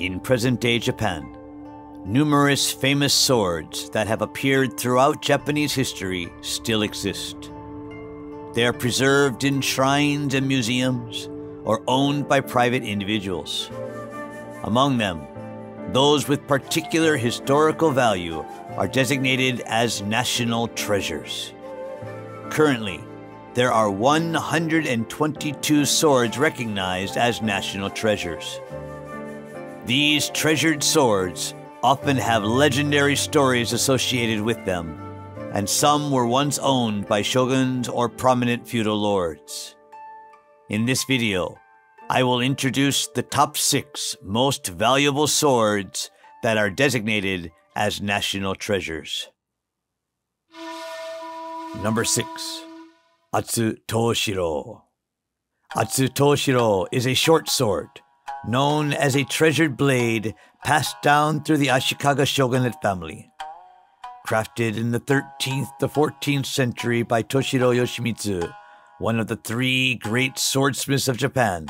In present day Japan, numerous famous swords that have appeared throughout Japanese history still exist. They are preserved in shrines and museums or owned by private individuals. Among them, those with particular historical value are designated as national treasures. Currently, there are 122 swords recognized as national treasures. These treasured swords often have legendary stories associated with them, and some were once owned by shoguns or prominent feudal lords. In this video, I will introduce the top six most valuable swords that are designated as national treasures. Number six, Atsu Toshiro. Atsu Toshiro is a short sword, known as a treasured blade passed down through the Ashikaga shogunate family. Crafted in the 13th to 14th century by Toshiro Yoshimitsu, one of the three great swordsmiths of Japan,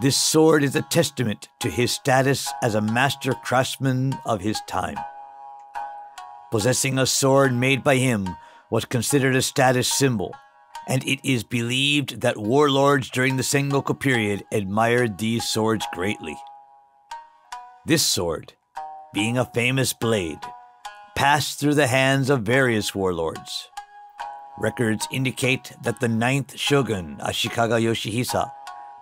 this sword is a testament to his status as a master craftsman of his time. Possessing a sword made by him was considered a status symbol, and it is believed that warlords during the Sengoku period admired these swords greatly. This sword, being a famous blade, passed through the hands of various warlords. Records indicate that the ninth shogun, Ashikaga Yoshihisa,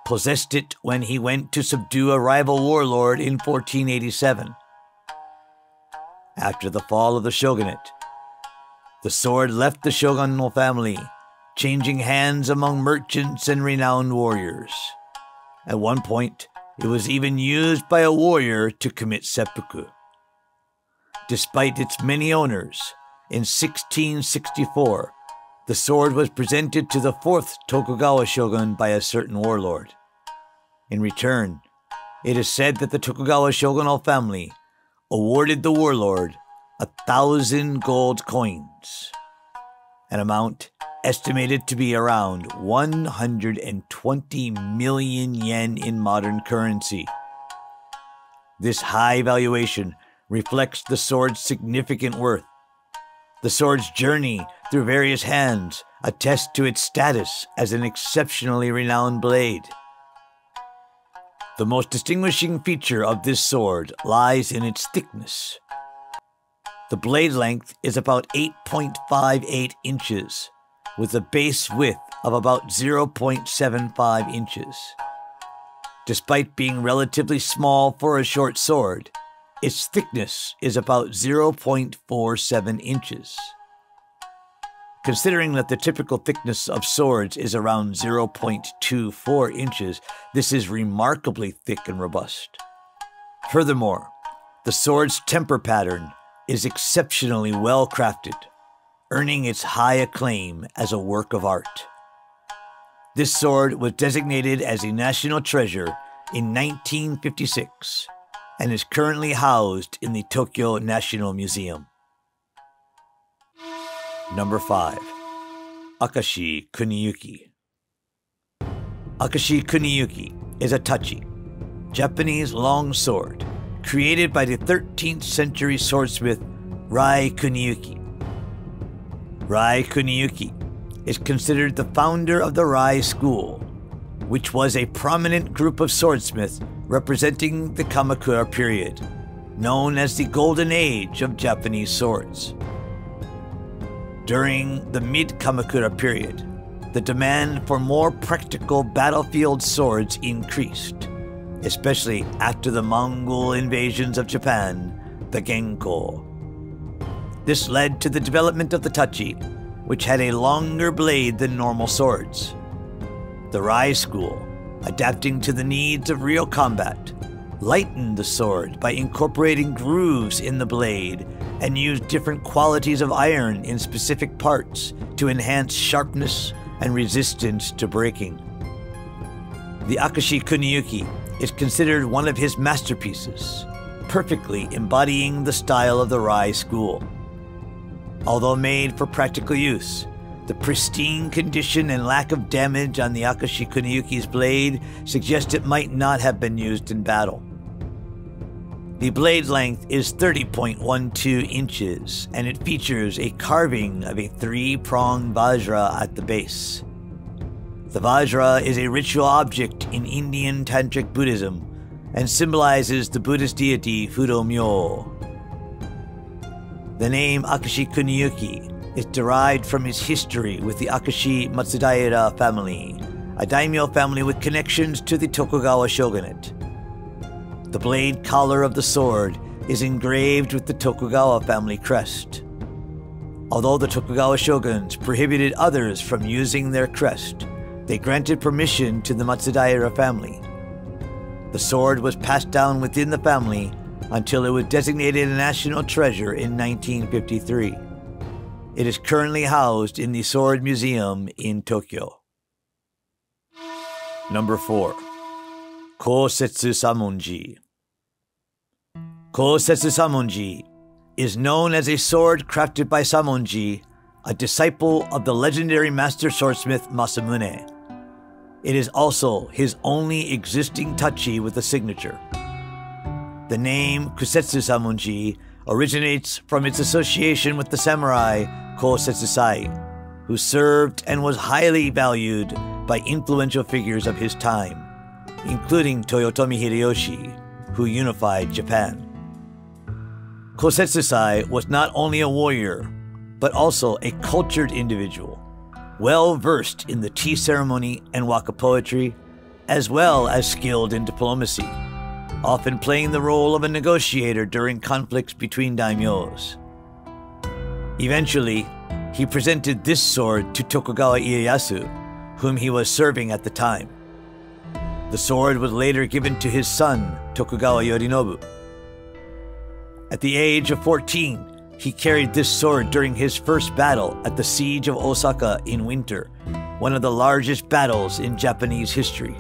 possessed it when he went to subdue a rival warlord in 1487. After the fall of the shogunate, the sword left the shogunal family, changing hands among merchants and renowned warriors. At one point, it was even used by a warrior to commit seppuku. Despite its many owners, in 1664, the sword was presented to the fourth Tokugawa shogun by a certain warlord. In return, it is said that the Tokugawa shogunal family awarded the warlord a thousand gold coins, an amount estimated to be around 120 million yen in modern currency. This high valuation reflects the sword's significant worth the sword's journey through various hands attests to its status as an exceptionally renowned blade. The most distinguishing feature of this sword lies in its thickness. The blade length is about 8.58 inches, with a base width of about 0.75 inches. Despite being relatively small for a short sword, its thickness is about 0.47 inches. Considering that the typical thickness of swords is around 0.24 inches, this is remarkably thick and robust. Furthermore, the sword's temper pattern is exceptionally well crafted, earning its high acclaim as a work of art. This sword was designated as a national treasure in 1956 and is currently housed in the Tokyo National Museum. Number 5. Akashi Kuniyuki. Akashi Kuniyuki is a tachi, Japanese long sword, created by the 13th century swordsmith Rai Kuniyuki. Rai Kuniyuki is considered the founder of the Rai school, which was a prominent group of swordsmiths representing the Kamakura period, known as the Golden Age of Japanese swords. During the mid Kamakura period, the demand for more practical battlefield swords increased, especially after the Mongol invasions of Japan, the Genko. This led to the development of the tachi, which had a longer blade than normal swords. The Rai school adapting to the needs of real combat. Lightened the sword by incorporating grooves in the blade and used different qualities of iron in specific parts to enhance sharpness and resistance to breaking. The Akashi Kuniyuki is considered one of his masterpieces, perfectly embodying the style of the Rai school. Although made for practical use, the pristine condition and lack of damage on the Akashi Kuniyuki's blade suggest it might not have been used in battle. The blade length is 30.12 inches, and it features a carving of a three pronged vajra at the base. The vajra is a ritual object in Indian Tantric Buddhism and symbolizes the Buddhist deity Fudo Myo. The name Akashi Kuniyuki is derived from his history with the Akashi Matsudaira family, a daimyo family with connections to the Tokugawa shogunate. The blade collar of the sword is engraved with the Tokugawa family crest. Although the Tokugawa shoguns prohibited others from using their crest, they granted permission to the Matsudaira family. The sword was passed down within the family until it was designated a national treasure in 1953. It is currently housed in the Sword Museum in Tokyo. Number 4. Kosetsu Samonji. Kosetsu Samonji is known as a sword crafted by Samonji, a disciple of the legendary master swordsmith Masamune. It is also his only existing tachi with a signature. The name Kosetsu Samonji originates from its association with the samurai Kosetsusai, who served and was highly valued by influential figures of his time, including Toyotomi Hideyoshi, who unified Japan. Kosetsusai was not only a warrior, but also a cultured individual, well versed in the tea ceremony and waka poetry, as well as skilled in diplomacy often playing the role of a negotiator during conflicts between daimyos. Eventually, he presented this sword to Tokugawa Ieyasu, whom he was serving at the time. The sword was later given to his son, Tokugawa Yorinobu. At the age of 14, he carried this sword during his first battle at the Siege of Osaka in winter, one of the largest battles in Japanese history.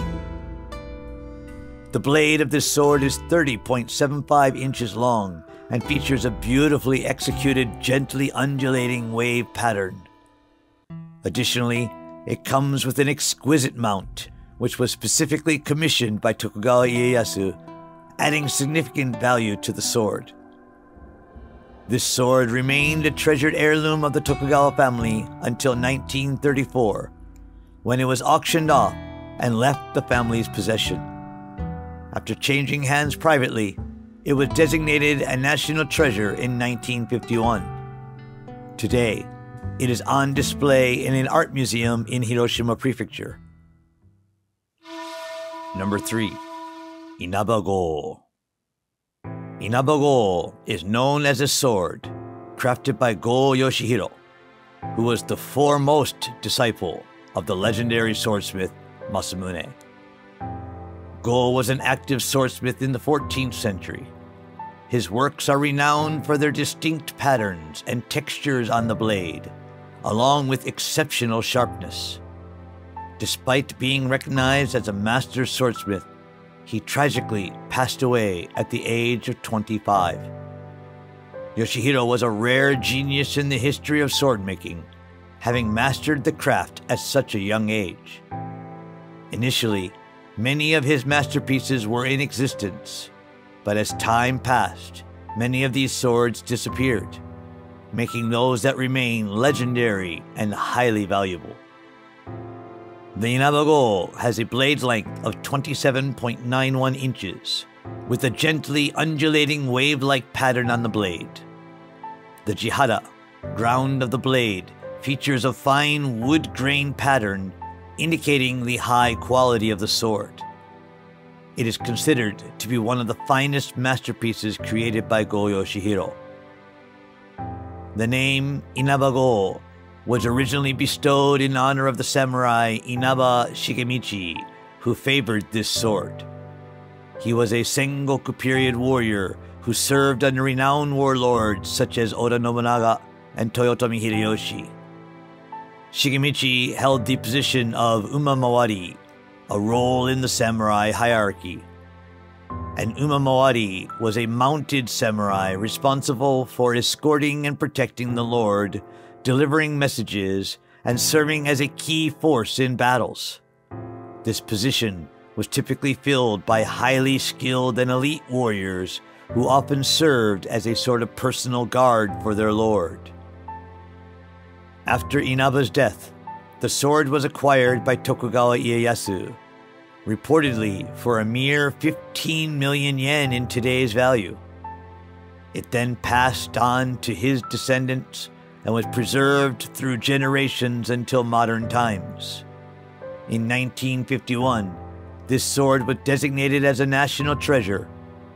The blade of this sword is 30.75 inches long and features a beautifully executed, gently undulating wave pattern. Additionally, it comes with an exquisite mount, which was specifically commissioned by Tokugawa Ieyasu, adding significant value to the sword. This sword remained a treasured heirloom of the Tokugawa family until 1934, when it was auctioned off and left the family's possession. After changing hands privately, it was designated a national treasure in 1951. Today, it is on display in an art museum in Hiroshima Prefecture. Number 3. Inaba Go. Inaba Go is known as a sword crafted by Go Yoshihiro, who was the foremost disciple of the legendary swordsmith Masamune. Go was an active swordsmith in the 14th century. His works are renowned for their distinct patterns and textures on the blade, along with exceptional sharpness. Despite being recognized as a master swordsmith, he tragically passed away at the age of 25. Yoshihiro was a rare genius in the history of swordmaking, having mastered the craft at such a young age. Initially, Many of his masterpieces were in existence, but as time passed, many of these swords disappeared, making those that remain legendary and highly valuable. The Inabago has a blade length of 27.91 inches, with a gently undulating wave like pattern on the blade. The Jihada, ground of the blade, features a fine wood grain pattern indicating the high quality of the sword. It is considered to be one of the finest masterpieces created by Go Yoshihiro. The name Inabago was originally bestowed in honor of the samurai Inaba Shigemichi, who favored this sword. He was a Sengoku period warrior who served under renowned warlords such as Oda Nobunaga and Toyotomi Hideyoshi. Shigemichi held the position of Umamawari, a role in the samurai hierarchy. And Umamawari was a mounted samurai responsible for escorting and protecting the Lord, delivering messages, and serving as a key force in battles. This position was typically filled by highly skilled and elite warriors who often served as a sort of personal guard for their lord. After Inaba's death, the sword was acquired by Tokugawa Ieyasu, reportedly for a mere 15 million yen in today's value. It then passed on to his descendants and was preserved through generations until modern times. In 1951, this sword was designated as a national treasure,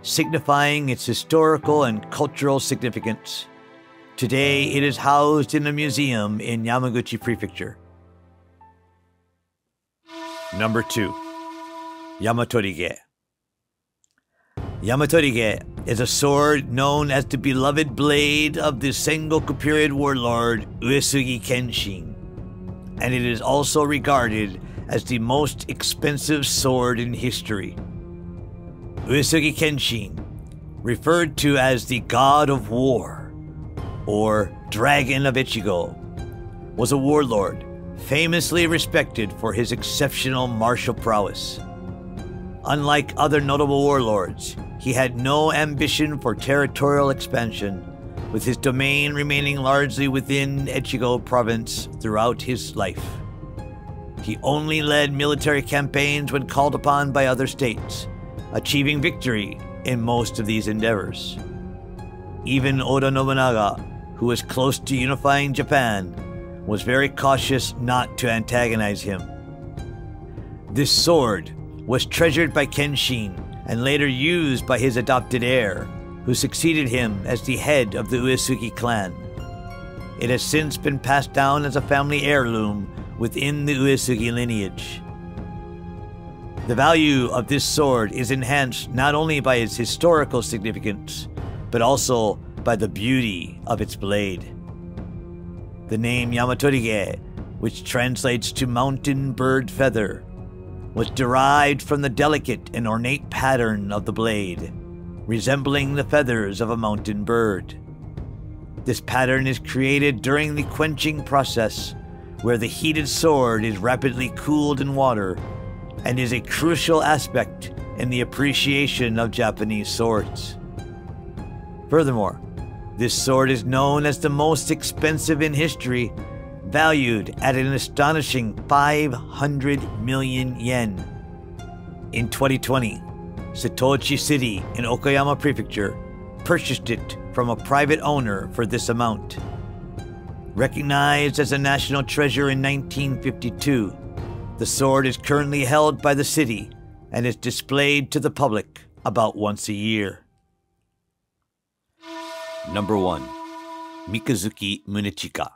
signifying its historical and cultural significance. Today, it is housed in a museum in Yamaguchi Prefecture. Number 2 Yamatorige Yamatorige is a sword known as the beloved blade of the Sengoku period warlord Uesugi Kenshin, and it is also regarded as the most expensive sword in history. Uesugi Kenshin, referred to as the God of War, or Dragon of Echigo, was a warlord famously respected for his exceptional martial prowess. Unlike other notable warlords, he had no ambition for territorial expansion, with his domain remaining largely within Echigo province throughout his life. He only led military campaigns when called upon by other states, achieving victory in most of these endeavors. Even Oda Nobunaga, who was close to unifying Japan, was very cautious not to antagonize him. This sword was treasured by Kenshin and later used by his adopted heir, who succeeded him as the head of the Uesugi clan. It has since been passed down as a family heirloom within the Uesugi lineage. The value of this sword is enhanced not only by its historical significance, but also by the beauty of its blade. The name Yamatorige, which translates to mountain bird feather, was derived from the delicate and ornate pattern of the blade, resembling the feathers of a mountain bird. This pattern is created during the quenching process, where the heated sword is rapidly cooled in water and is a crucial aspect in the appreciation of Japanese swords. Furthermore, this sword is known as the most expensive in history valued at an astonishing 500 million yen. In 2020, Setouchi City in Okayama Prefecture purchased it from a private owner for this amount. Recognized as a national treasure in 1952, the sword is currently held by the city and is displayed to the public about once a year. Number 1 Mikazuki Munechika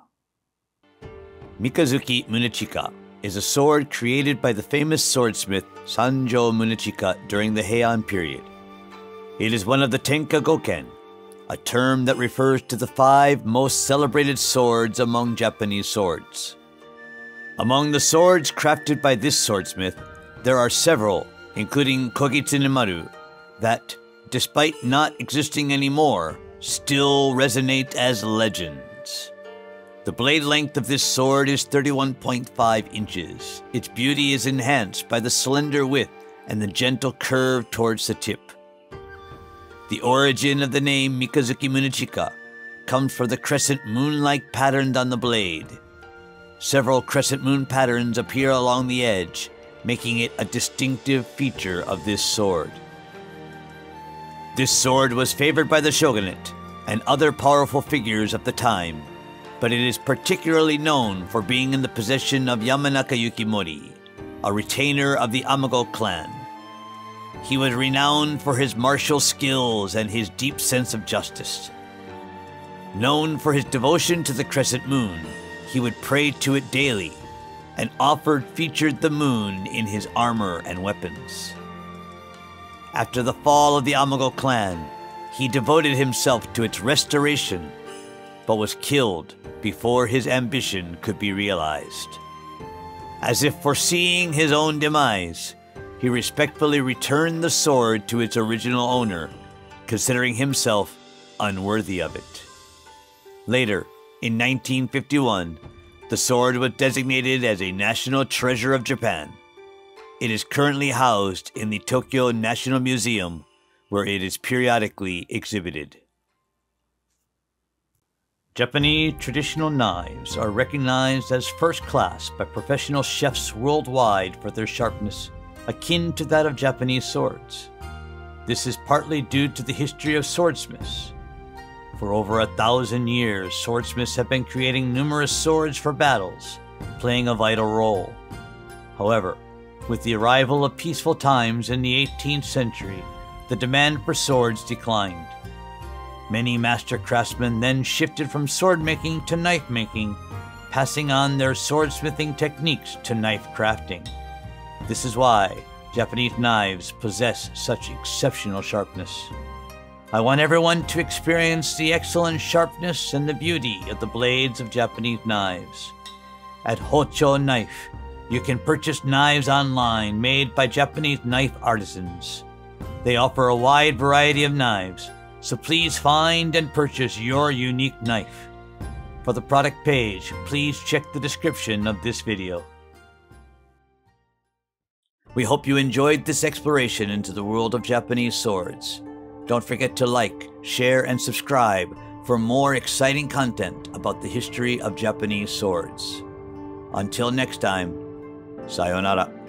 Mikazuki Munechika is a sword created by the famous swordsmith Sanjo Munechika during the Heian period. It is one of the Tenka Goken, a term that refers to the five most celebrated swords among Japanese swords. Among the swords crafted by this swordsmith, there are several, including Kogitsune Maru, that, despite not existing anymore, still resonate as legends. The blade length of this sword is 31.5 inches. Its beauty is enhanced by the slender width and the gentle curve towards the tip. The origin of the name Mikazuki Munechika comes from the crescent moon-like pattern on the blade. Several crescent moon patterns appear along the edge, making it a distinctive feature of this sword. This sword was favored by the shogunate and other powerful figures of the time but it is particularly known for being in the possession of Yamanaka Yukimori, a retainer of the Amago clan. He was renowned for his martial skills and his deep sense of justice. Known for his devotion to the crescent moon, he would pray to it daily and offered featured the moon in his armor and weapons. After the fall of the Amago clan, he devoted himself to its restoration, but was killed before his ambition could be realized. As if foreseeing his own demise, he respectfully returned the sword to its original owner, considering himself unworthy of it. Later, in 1951, the sword was designated as a national treasure of Japan. It is currently housed in the Tokyo National Museum, where it is periodically exhibited. Japanese traditional knives are recognized as first class by professional chefs worldwide for their sharpness, akin to that of Japanese swords. This is partly due to the history of swordsmiths. For over a thousand years, swordsmiths have been creating numerous swords for battles, playing a vital role. However, with the arrival of peaceful times in the 18th century, the demand for swords declined. Many master craftsmen then shifted from sword making to knife making, passing on their swordsmithing techniques to knife crafting. This is why Japanese knives possess such exceptional sharpness. I want everyone to experience the excellent sharpness and the beauty of the blades of Japanese knives. At Hocho Knife, you can purchase knives online made by Japanese knife artisans. They offer a wide variety of knives, so please find and purchase your unique knife. For the product page, please check the description of this video. We hope you enjoyed this exploration into the world of Japanese swords. Don't forget to like, share, and subscribe for more exciting content about the history of Japanese swords. Until next time, さようなら。